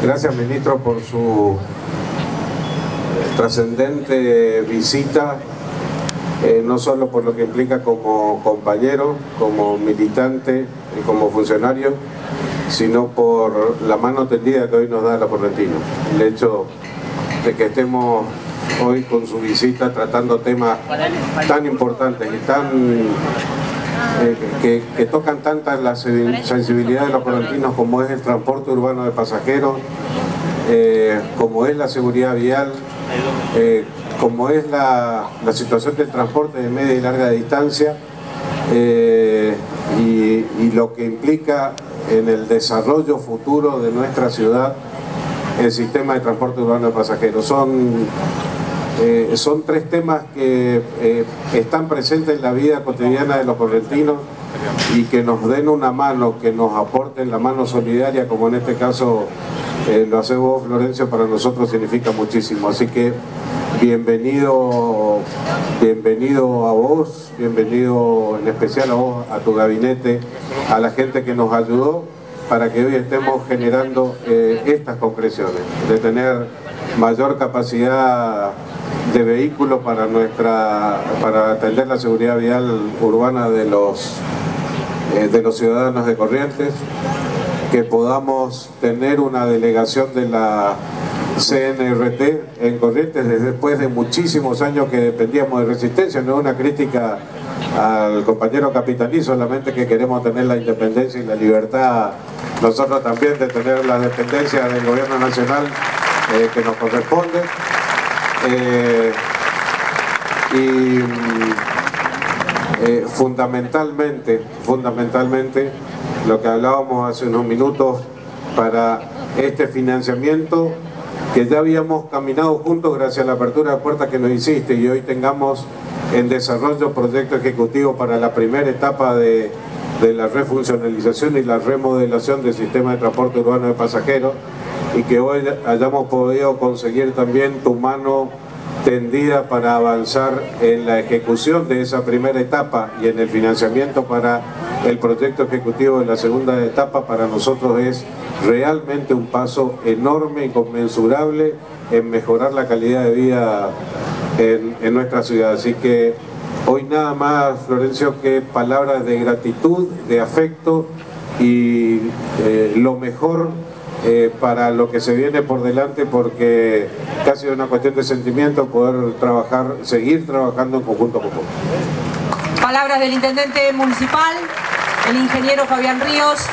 Gracias, ministro, por su trascendente visita, eh, no solo por lo que implica como compañero, como militante y como funcionario, sino por la mano tendida que hoy nos da la Correntina. El hecho de que estemos hoy con su visita tratando temas tan importantes y tan eh, que, tocan tantas la sensibilidad de los correntinos como es el transporte urbano de pasajeros, eh, como es la seguridad vial, eh, como es la, situación del transporte de media y larga distancia y, y lo que implica en el desarrollo futuro de nuestra ciudad el sistema de transporte urbano de pasajeros. Son eh, son tres temas que eh, están presentes en la vida cotidiana de los correntinos y que nos den una mano, que nos aporten la mano solidaria, como en este caso eh, lo hace vos, Florencio, para nosotros significa muchísimo. Así que bienvenido, bienvenido a vos, bienvenido en especial a vos, a tu gabinete, a la gente que nos ayudó para que hoy estemos generando estas concreciones, de tener mayor capacidad de vehículos para nuestra para atender la seguridad vial urbana de los eh, de los ciudadanos de Corrientes, que podamos tener una delegación de la CNRT en Corrientes después de muchísimos años que dependíamos de resistencia, no es una crítica al compañero Capitaní, solamente que queremos tener la independencia y la libertad nosotros también de tener la dependencia del gobierno nacional eh, que nos corresponde. Eh, y eh, fundamentalmente, fundamentalmente, lo que hablábamos hace unos minutos para este financiamiento que ya habíamos caminado juntos gracias a la apertura de puertas que nos hiciste y hoy tengamos en desarrollo proyecto ejecutivo para la primera etapa de, de la refuncionalización y la remodelación del sistema de transporte urbano de pasajeros y que hoy hayamos podido conseguir también tu mano tendida para avanzar en la ejecución de esa primera etapa y en el financiamiento para el proyecto ejecutivo de la segunda etapa para nosotros es realmente un paso enorme y conmensurable en mejorar la calidad de vida en, nuestra ciudad. Así que hoy nada más, Florencio, que palabras de gratitud, de afecto y eh, lo mejor eh, para lo que se viene por delante porque casi es una cuestión de sentimiento poder trabajar, seguir trabajando en conjunto con. Palabras del intendente municipal, el ingeniero Fabián Ríos.